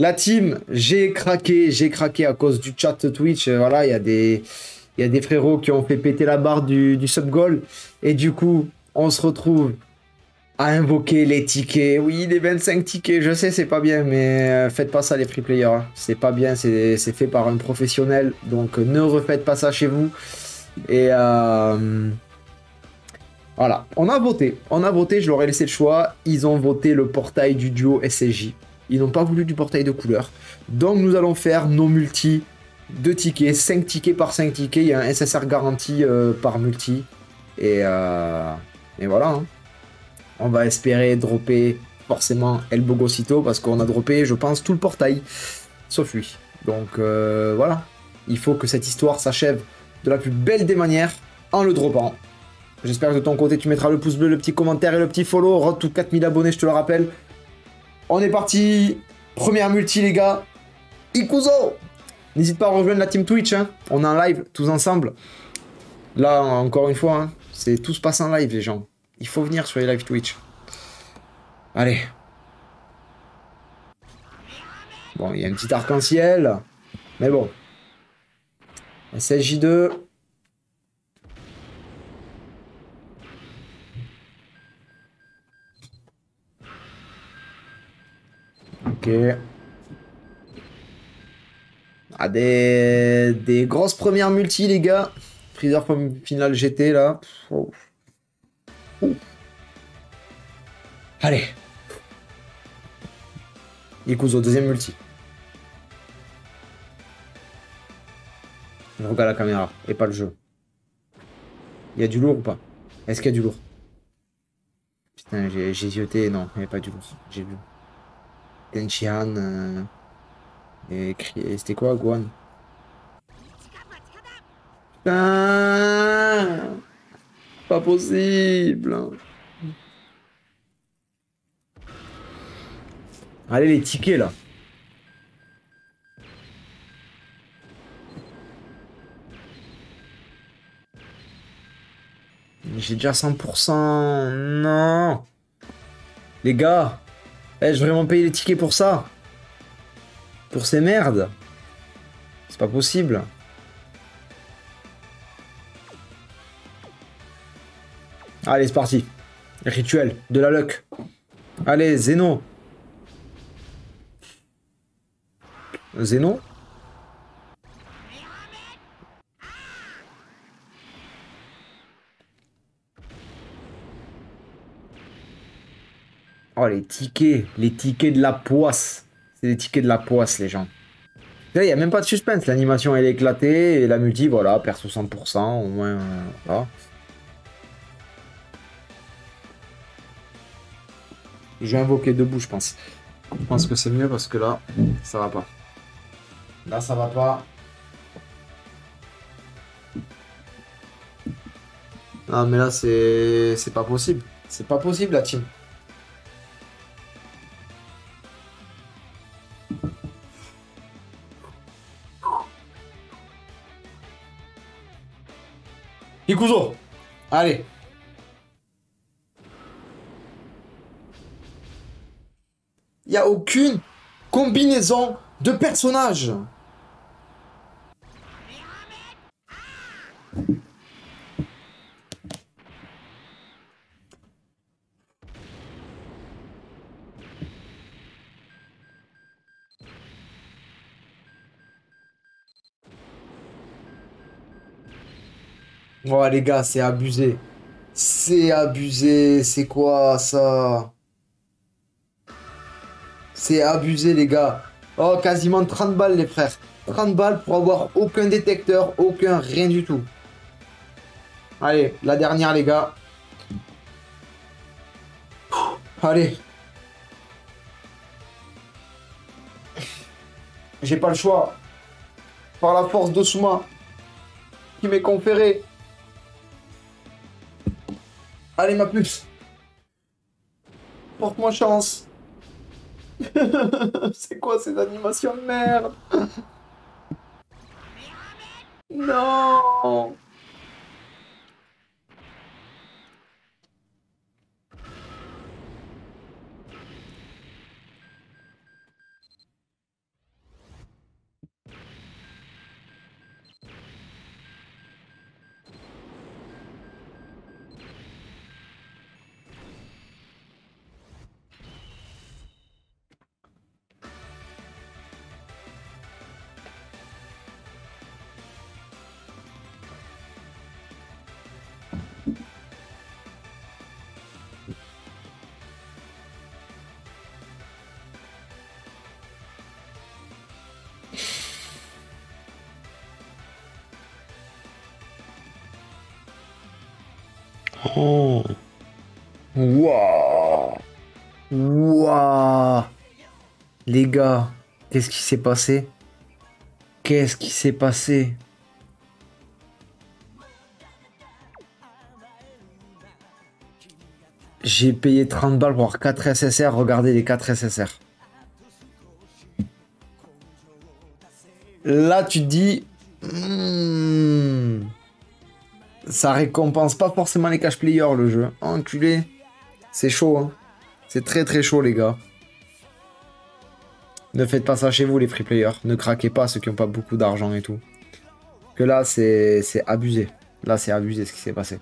La team, j'ai craqué, j'ai craqué à cause du chat Twitch. Euh, voilà, il y a des, il frérots qui ont fait péter la barre du, du sub goal et du coup, on se retrouve à invoquer les tickets. Oui, les 25 tickets, je sais, c'est pas bien, mais euh, faites pas ça les free players. Hein. C'est pas bien, c'est fait par un professionnel, donc ne refaites pas ça chez vous. Et euh, voilà, on a voté, on a voté, je leur ai laissé le choix. Ils ont voté le portail du duo SSJ. Ils n'ont pas voulu du portail de couleur. Donc nous allons faire nos multi de tickets, 5 tickets par 5 tickets. Il y a un SSR garanti euh, par multi. Et, euh, et voilà. Hein. On va espérer dropper forcément El Bogosito parce qu'on a droppé, je pense, tout le portail. Sauf lui. Donc euh, voilà. Il faut que cette histoire s'achève de la plus belle des manières en le droppant. J'espère que de ton côté tu mettras le pouce bleu, le petit commentaire et le petit follow. Road to 4000 abonnés, je te le rappelle. On est parti. Première multi, les gars. Ikuzo N'hésite pas à rejoindre la team Twitch. Hein. On est en live, tous ensemble. Là, encore une fois, hein, c'est tout se passe en live, les gens. Il faut venir sur les live Twitch. Allez. Bon, il y a un petit arc-en-ciel. Mais bon. SSJ2. Ok. Ah, des, grosses premières multi, les gars. Freezer finale GT, là. Allez. Ikuzo, deuxième multi. Je regarde la caméra et pas le jeu. Il y a du lourd ou pas? Est-ce qu'il y a du lourd? Putain, j'ai zioté. Non, il a pas du lourd. J'ai vu. Euh, et c'était quoi, Guan? Putain Pas possible Allez, les tickets, là. J'ai déjà 100%. Non Les gars eh, je vraiment payer les tickets pour ça Pour ces merdes C'est pas possible. Allez, c'est parti. Rituel, de la luck. Allez, Zeno. Zeno Oh, les tickets. Les tickets de la poisse. C'est les tickets de la poisse, les gens. il n'y a même pas de suspense. L'animation, elle est éclatée. Et la multi, voilà, perd 60%. Au moins, euh. Je vais invoquer debout, je pense. Je pense que c'est mieux parce que là, ça va pas. Là, ça va pas. Non, mais là, c'est pas possible. C'est pas possible, la team. Allez. Il n'y a aucune combinaison de personnages Oh les gars, c'est abusé. C'est abusé. C'est quoi ça? C'est abusé les gars. Oh, quasiment 30 balles les frères. 30 balles pour avoir aucun détecteur, aucun rien du tout. Allez, la dernière les gars. Allez. J'ai pas le choix. Par la force de Souma qui m'est conféré. Allez, ma puce. Porte-moi chance. C'est quoi ces animations de merde? Non Oh. Waouh Waouh Les gars, qu'est-ce qui s'est passé? Qu'est-ce qui s'est passé? J'ai payé 30 balles pour avoir 4 SSR. Regardez les 4 SSR. Là, tu dis... Hmm, ça récompense pas forcément les cash players, le jeu. Enculé. C'est chaud, hein. C'est très très chaud, les gars. Ne faites pas ça chez vous, les free players. Ne craquez pas ceux qui n'ont pas beaucoup d'argent et tout. Que là, c'est abusé. Là, c'est abusé ce qui s'est passé.